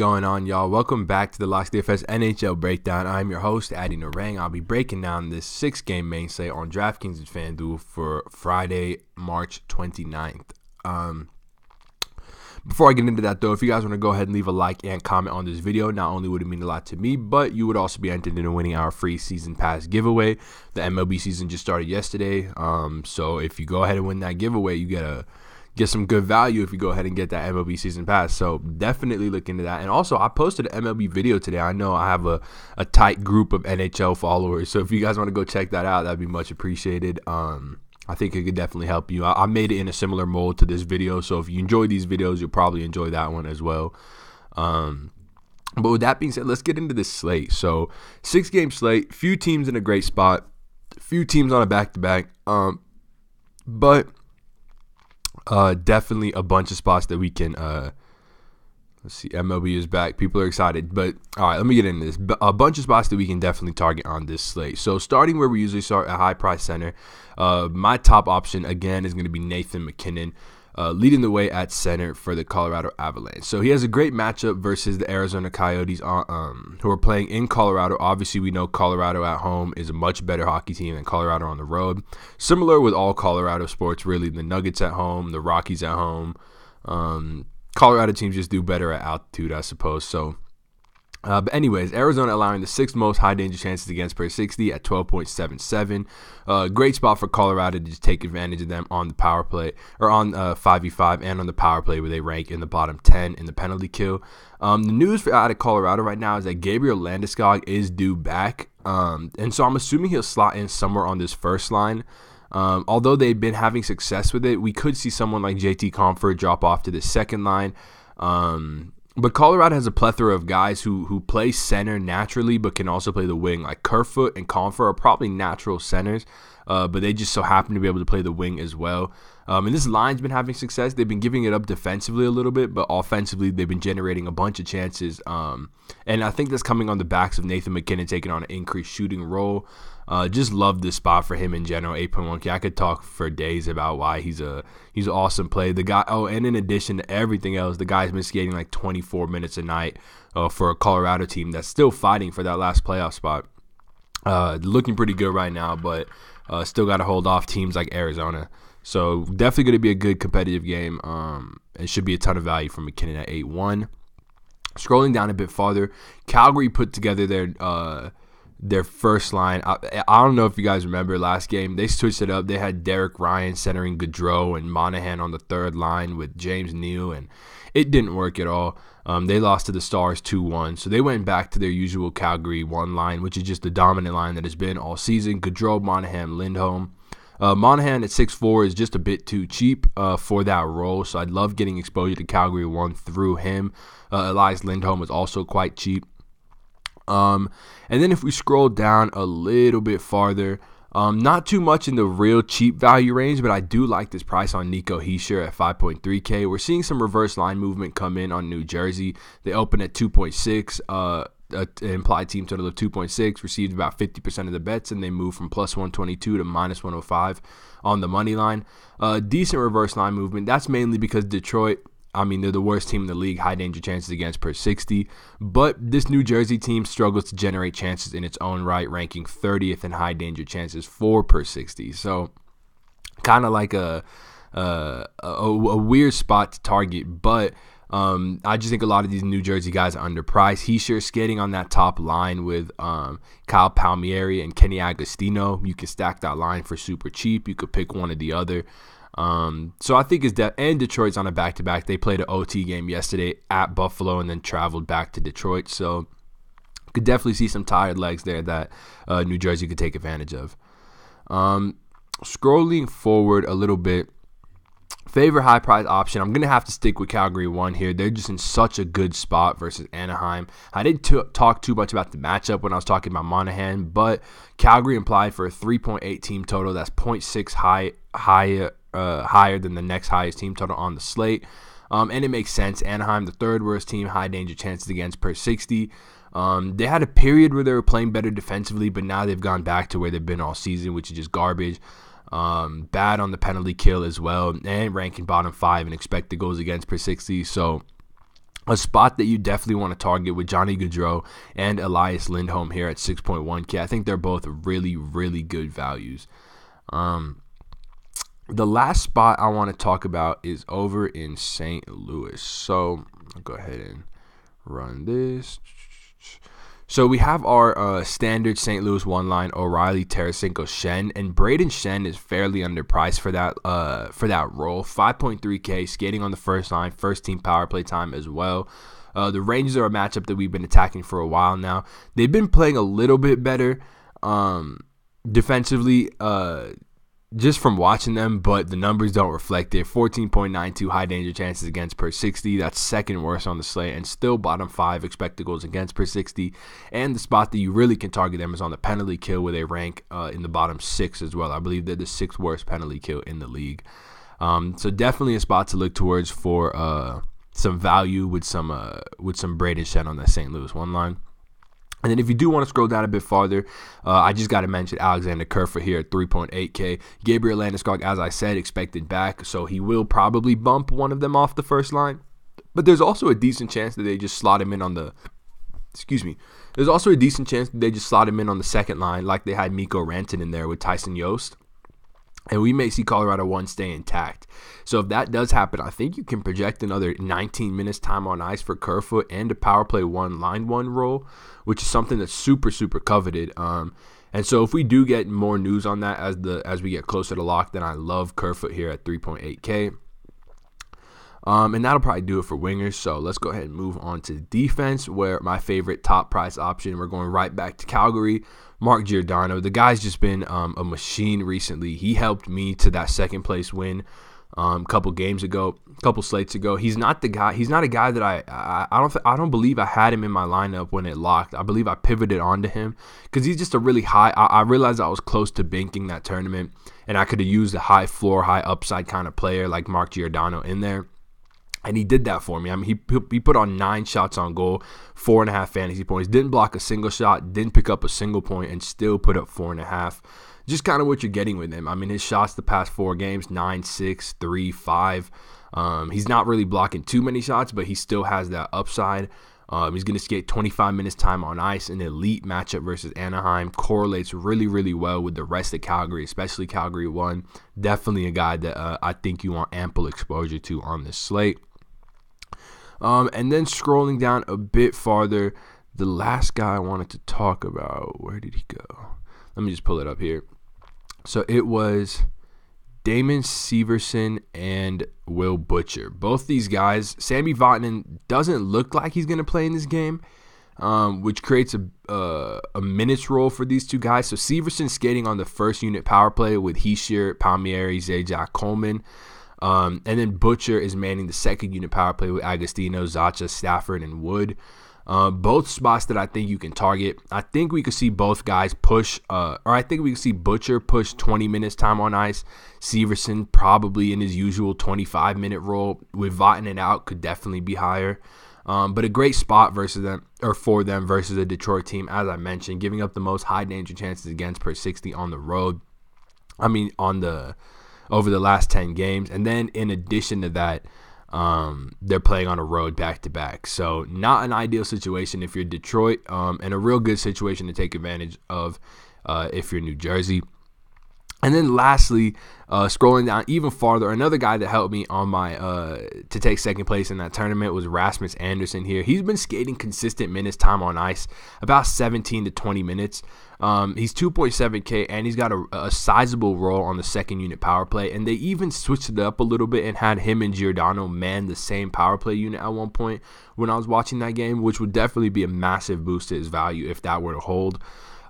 going on, y'all? Welcome back to the Locks DFS NHL Breakdown. I'm your host, Adi Narang. I'll be breaking down this six game main slate on DraftKings and FanDuel for Friday, March 29th. Um, before I get into that, though, if you guys want to go ahead and leave a like and comment on this video, not only would it mean a lot to me, but you would also be entered into winning our free season pass giveaway. The MLB season just started yesterday. Um, so if you go ahead and win that giveaway, you get a get some good value if you go ahead and get that MLB season pass. So definitely look into that. And also, I posted an MLB video today. I know I have a, a tight group of NHL followers. So if you guys want to go check that out, that'd be much appreciated. Um, I think it could definitely help you. I, I, made it in a similar mold to this video. So if you enjoy these videos, you'll probably enjoy that one as well. Um, but with that being said, let's get into this slate. So six game slate, few teams in a great spot, few teams on a back to back. Um, but uh, definitely a bunch of spots that we can. Uh, let's see, MLB is back. People are excited, but all right, let me get into this. A bunch of spots that we can definitely target on this slate. So starting where we usually start at high price center, uh, my top option again is going to be Nathan MacKinnon uh, leading the way at center for the Colorado Avalanche. So he has a great matchup versus the Arizona Coyotes, uh, um, who are playing in Colorado. Obviously, we know Colorado at home is a much better hockey team than Colorado on the road. Similar with all Colorado sports, really. The Nuggets at home, the Rockies at home. Um, Colorado teams just do better at altitude, I suppose. So uh, but anyways, Arizona allowing the sixth most high danger chances against per 60 at 12.77. Uh, great spot for Colorado to just take advantage of them on the power play or on uh, 5v5 and on the power play where they rank in the bottom 10 in the penalty kill. Um, the news for out of Colorado right now is that Gabriel Landeskog is due back, um, and so I'm assuming he'll slot in somewhere on this first line. Um, although they've been having success with it, we could see someone like JT Compher drop off to the second line. Um, but Colorado has a plethora of guys who who play center naturally, but can also play the wing. Like Kerfoot and Compher are probably natural centers, uh, but they just so happen to be able to play the wing as well. Um, and this line's been having success. They've been giving it up defensively a little bit, but offensively they've been generating a bunch of chances. Um, and I think that's coming on the backs of Nathan MacKinnon taking on an increased shooting role. Uh, just love this spot for him in general. 8.1K. I could talk for days about why he's a he's an awesome play. The guy. Oh, and in addition to everything else, the guy's been skating like 24 minutes a night uh, for a Colorado team that's still fighting for that last playoff spot. Uh, looking pretty good right now, but uh, still got to hold off teams like Arizona. So definitely going to be a good competitive game. Um, it should be a ton of value for MacKinnon at 8-1. Scrolling down a bit farther, Calgary put together their uh, their first line. I, I, don't know if you guys remember last game. They switched it up. They had Derek Ryan centering Gaudreau and Monahan on the third line with James Neal, and it didn't work at all. Um, they lost to the Stars 2 1. So they went back to their usual Calgary one line, which is just the dominant line that has been all season. Gaudreau, Monahan, Lindholm. Uh, Monahan at 6'4 is just a bit too cheap uh, for that role, so I'd love getting exposure to Calgary 1 through him. Uh, Elias Lindholm is also quite cheap. Um, and then if we scroll down a little bit farther, um, not too much in the real cheap value range, but I do like this price on Nico Hischier at 5.3K. We're seeing some reverse line movement come in on New Jersey. They open at 2.6. Uh, an implied team total of 2.6, received about 50% of the bets, and they moved from plus 122 to minus 105 on the money line. Uh, decent reverse line movement. That's mainly because Detroit I mean, they're the worst team in the league, high danger chances against per 60. But this New Jersey team struggles to generate chances in its own right, ranking 30th in high danger chances for per 60. So, kind of like a, a, a, a weird spot to target. But um, I just think a lot of these New Jersey guys are underpriced. Hischier skating on that top line with um, Kyle Palmieri and Kenny Agostino. You can stack that line for super cheap. You could pick one or the other. Um, so I think is that and Detroit's on a back to back. They played an OT game yesterday at Buffalo and then traveled back to Detroit. So could definitely see some tired legs there that uh, New Jersey could take advantage of. Um, scrolling forward a little bit, favorite high price option. I'm gonna have to stick with Calgary one here. They're just in such a good spot versus Anaheim. I didn't t- talk too much about the matchup when I was talking about Monahan, but Calgary implied for a 3.8 team total. That's 0.6 high high uh, higher than the next highest team total on the slate. Um, and it makes sense. Anaheim, the third worst team, high danger chances against per 60. Um, they had a period where they were playing better defensively, but now they've gone back to where they've been all season, which is just garbage. Um, bad on the penalty kill as well, and ranking bottom five and expected goals against per 60. So a spot that you definitely want to target with Johnny Gaudreau and Elias Lindholm here at 6.1K. I think they're both really, really good values. Um, the last spot I want to talk about is over in St. Louis. So I'll go ahead and run this. So we have our uh, standard St. Louis one line: O'Reilly, Tarasenko, Schenn, and Brayden Schenn is fairly underpriced for that uh, for that role. 5.3K, skating on the first line, first team power play time as well. Uh, the Rangers are a matchup that we've been attacking for a while now. They've been playing a little bit better um, defensively. Just from watching them, but the numbers don't reflect it. 14.92 high danger chances against per 60. That's second worst on the slate and still bottom five expected goals against per 60. And the spot that you really can target them is on the penalty kill where they rank uh, in the bottom six as well. I believe they're the sixth worst penalty kill in the league. Um, so definitely a spot to look towards for uh, some value with some uh, with some Brayden Schenn on that St. Louis one line. And then if you do want to scroll down a bit farther, uh, I just got to mention Alexander Kerfoot here at 3.8K. Gabriel Landeskog, as I said, expected back, so he will probably bump one of them off the first line. But there's also a decent chance that they just slot him in on the, excuse me, there's also a decent chance that they just slot him in on the second line like they had Mikko Rantanen in there with Tyson Jost and we may see Colorado one stay intact. So if that does happen, I think you can project another 19 minutes time on ice for Kerfoot and a power play one line one role, which is something that's super super coveted. Um, and so if we do get more news on that as the as we get closer to lock, then I love Kerfoot here at 3.8k. Um, and that'll probably do it for wingers. So let's go ahead and move on to defense, where my favorite top price option. We're going right back to Calgary. Mark Giordano. The guy's just been um, a machine recently. He helped me to that second place win um, a couple games ago, a couple slates ago. He's not the guy. He's not a guy that I I, I don't I don't believe I had him in my lineup when it locked. I believe I pivoted onto him because he's just a really high. I, I realized I was close to banking that tournament, and I could have used a high floor, high upside kind of player like Mark Giordano in there. And he did that for me. I mean, he, he put on nine shots on goal, four and a half fantasy points, didn't block a single shot, didn't pick up a single point, and still put up four and a half. Just kind of what you're getting with him. I mean, his shots the past four games nine, six, three, five. Um, he's not really blocking too many shots, but he still has that upside. Um, he's going to skate 25 minutes time on ice. An elite matchup versus Anaheim correlates really, really well with the rest of Calgary, especially Calgary 1. Definitely a guy that uh, I think you want ample exposure to on this slate. Um, and then scrolling down a bit farther, the last guy I wanted to talk about, where did he go? Let me just pull it up here. So it was Damon Severson and Will Butcher. Both these guys, Sami Vatanen doesn't look like he's going to play in this game, um, which creates a, uh, a minutes role for these two guys. So Severson skating on the first unit power play with Hischier, Palmieri, Zajac, Coleman. Um, and then Butcher is manning the second unit power play with Agostino, Zacha, Stafford, and Wood. Uh, both spots that I think you can target. I think we could see both guys push, uh, or I think we could see Butcher push 20 minutes time on ice. Severson probably in his usual 25 minute role. With Vatanen out, could definitely be higher. Um, but a great spot versus them or for them versus a Detroit team, as I mentioned, giving up the most high danger chances against per 60 on the road. I mean, on the over the last 10 games. And then in addition to that, um, they're playing on a road back to back. So, not an ideal situation if you're Detroit, um, and a real good situation to take advantage of uh, if you're New Jersey. And then lastly, uh, scrolling down even farther, another guy that helped me on my uh, to take second place in that tournament was Rasmus Andersson. Here, he's been skating consistent minutes time on ice, about 17 to 20 minutes. Um, he's 2.7k and he's got a, a sizable role on the second unit power play. And they even switched it up a little bit and had him and Giordano man the same power play unit at one point when I was watching that game, which would definitely be a massive boost to his value if that were to hold.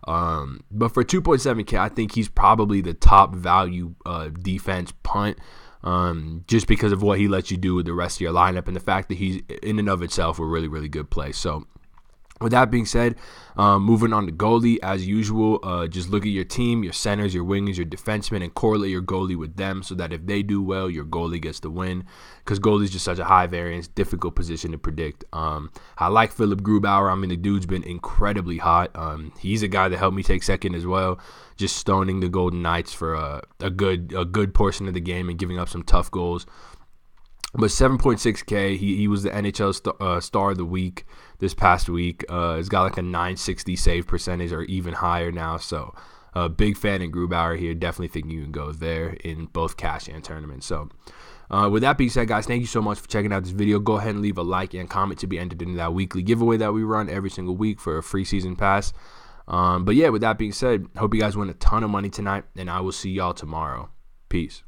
Um, but for 2.7K, I think he's probably the top value uh, defense punt. Um, just because of what he lets you do with the rest of your lineup and the fact that he's in and of itself a really, really good play. So with that being said, um, moving on to goalie, as usual, uh, just look at your team, your centers, your wingers, your defensemen, and correlate your goalie with them so that if they do well, your goalie gets the win. Because goalie is just such a high variance, difficult position to predict. Um, I like Philipp Grubauer. I mean, the dude's been incredibly hot. Um, he's a guy that helped me take second as well, just stoning the Golden Knights for a, a good a good portion of the game and giving up some tough goals. But 7.6K, he, he was the NHL st- uh, star of the week this past week. Uh, he's got like a 960 save percentage or even higher now. So, a uh, big fan in Grubauer here. Definitely think you can go there in both cash and tournament. So, uh, with that being said, guys, thank you so much for checking out this video. Go ahead and leave a like and comment to be entered into that weekly giveaway that we run every single week for a free season pass. Um, but yeah, with that being said, hope you guys win a ton of money tonight, and I will see y'all tomorrow. Peace.